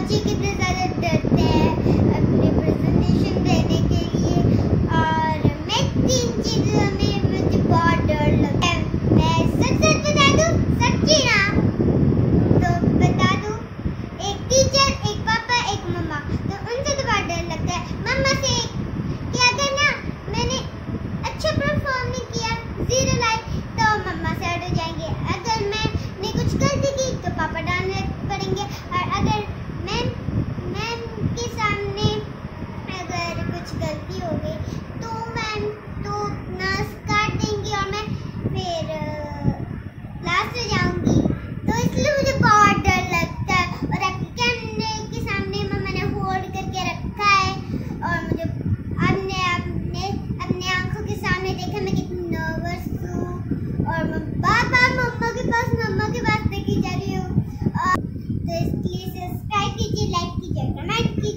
बच्चे कितने ज़्यादा डरते हैं अपने प्रेजेंटेशन देने के लिए। और मैं तीन चीज़ों में मुझे बहुत डर लगता है। मैं सच सच बता दूँ, सच्ची ना? तो बता दूँ, एक टीचर एक पापा, एक मम्मा तो उनसे तो बहुत डर लगता है। मम्मा से कि अगर ना मैंने अच्छा परफॉर्म नहीं किया ज़ीरो लाई तो मम्मा से हट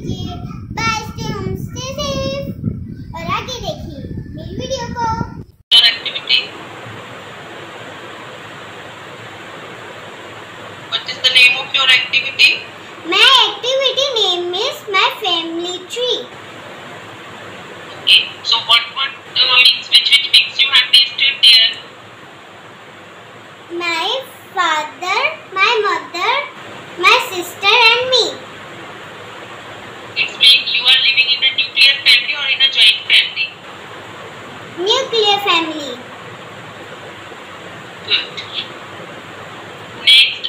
कीजिए bye stay home stay safe और आगे देखिए मेरी वीडियो को। Activity what is the name of your activity मैं एक्टिविटी नेम good. Next,